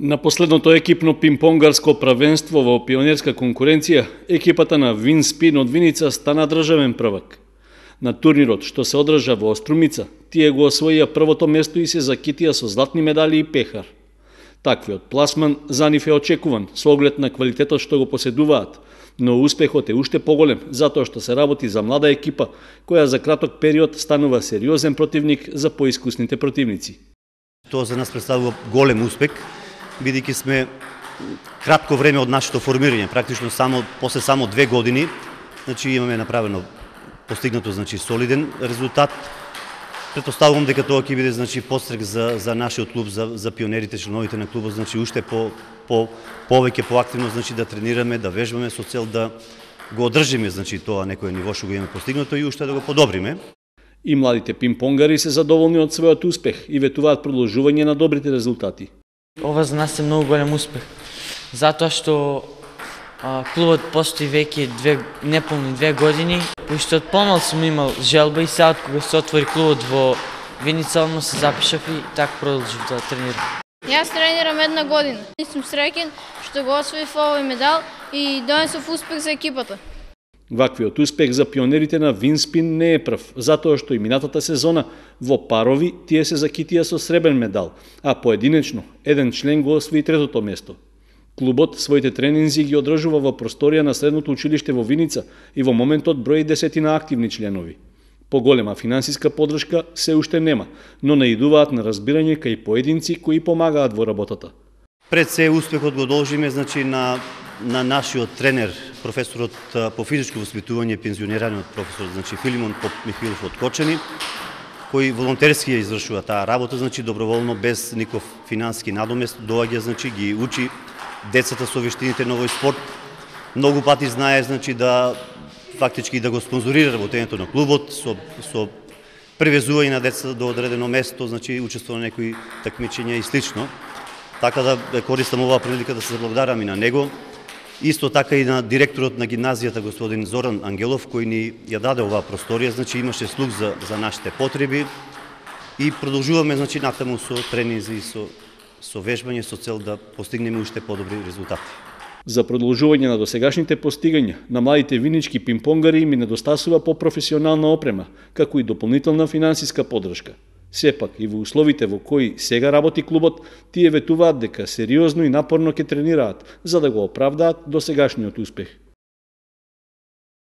На последното екипно пимпонгарско правенство во пионерска конкуренција, екипата на Винспин од Виница стана државен првак. На турнирот, што се одржа во Острумица, тие го освоија првото место и се закитија со златни медали и пехар. Таквиот пласман за нив е очекуван, со оглед на квалитетот што го поседуваат, но успехот е уште поголем, затоа што се работи за млада екипа, која за краток период станува сериозен противник за поискусните противници. Тоа за нас представува голем успех, бидејќи сме кратко време од нашето формирање, практично само после само две години, значи имаме направено постигнато значи солиден резултат. Претпоставувам дека тоа ќе биде значи пострек за за нашиот клуб, за за пионерите, членовите на клубот, значи уште по по повеќе поактивно значи да тренираме, да вежбаме со цел да го одржиме значи тоа некој ниво што го имаме постигнато и уште да го подобриме. И младите пимпонгари се задоволни од својот успех и ветуваат продолжување на добрите резултати. Ова за нас е многу голем успех, затоа што а, клубот постои веќе две, неполни две години, уште од помал сум имал желба и сега кога се отвори клубот во Виница, одма се запишав и така продолжив да тренирам. Јас тренирам една година. И сум среќен што го освоив овој медал и донесов успех за екипата. Ваквиот успех за пионерите на Винспин не е прв, затоа што и минатата сезона во парови тие се закитија со сребен медал, а поединечно еден член го освои третото место. Клубот своите тренинзи ги одржува во просторија на средното училиште во Виница и во моментот брои десетина активни членови. Поголема финансиска подршка се уште нема, но наидуваат на разбирање кај поединци кои помагаат во работата. Пред се успехот го должиме значи на на нашиот тренер, професорот по физичко воспитување, пензионираниот професор, значи Филимон Поп Михилов од Кочани, кој волонтерски ја извршува таа работа, значи доброволно, без ников финански надомест, доаѓа, значи ги учи децата со вештините на овој спорт. Многу пати знае, значи, да фактички да го спонзорира работењето на клубот со, со превезување на децата до одредено место, значи учество на некои такмичења и слично. Така да користам оваа прилика да се заблагодарам и на него, Исто така и на директорот на гимназијата господин Зоран Ангелов кој ни ја даде оваа просторија, значи имаше слух за за нашите потреби и продолжуваме значи натаму со тренинзи и со со вежбање со цел да постигнеме уште подобри резултати. За продолжување на досегашните постигања на младите винички пимпонгари им недостасува по професионална опрема, како и дополнителна финансиска подршка. Сепак и во условите во кои сега работи клубот, тие ветуваат дека сериозно и напорно ќе тренираат за да го оправдаат досегашниот успех.